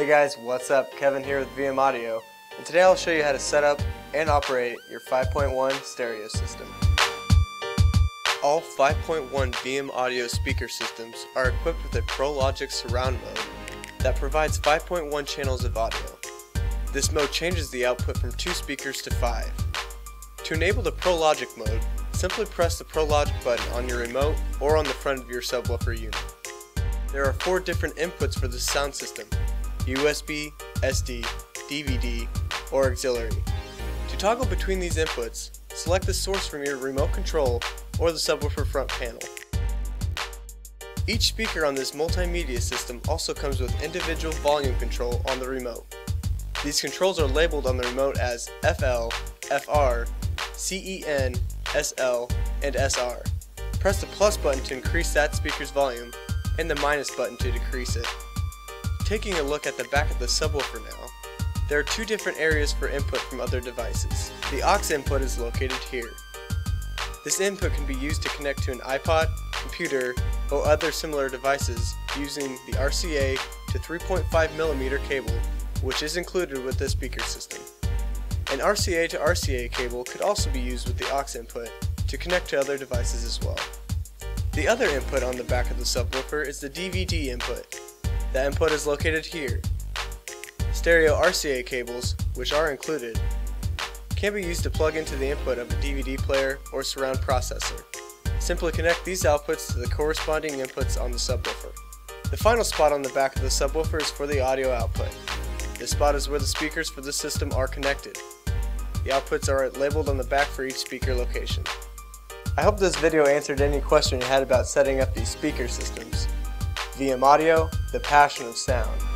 Hey guys, what's up? Kevin here with VM Audio, and today I'll show you how to set up and operate your 5.1 stereo system. All 5.1 VM audio speaker systems are equipped with a ProLogic surround mode that provides 5.1 channels of audio. This mode changes the output from 2 speakers to 5. To enable the ProLogic mode, simply press the ProLogic button on your remote or on the front of your subwoofer unit. There are four different inputs for this sound system, USB, SD, DVD, or auxiliary. To toggle between these inputs, select the source from your remote control or the subwoofer front panel. Each speaker on this multimedia system also comes with individual volume control on the remote. These controls are labeled on the remote as FL, FR, CEN, SL, and SR. Press the plus button to increase that speaker's volume and the minus button to decrease it. Taking a look at the back of the subwoofer now, there are two different areas for input from other devices. The aux input is located here. This input can be used to connect to an iPod, computer, or other similar devices using the RCA to 3.5mm cable, which is included with this speaker system. An RCA to RCA cable could also be used with the aux input to connect to other devices as well. The other input on the back of the subwoofer is the DVD input. The input is located here. Stereo RCA cables, which are included, can be used to plug into the input of a DVD player or surround processor. Simply connect these outputs to the corresponding inputs on the subwoofer. The final spot on the back of the subwoofer is for the audio output. This spot is where the speakers for the system are connected. The outputs are labeled on the back for each speaker location. I hope this video answered any question you had about setting up these speaker systems. VM Audio, the passion of sound.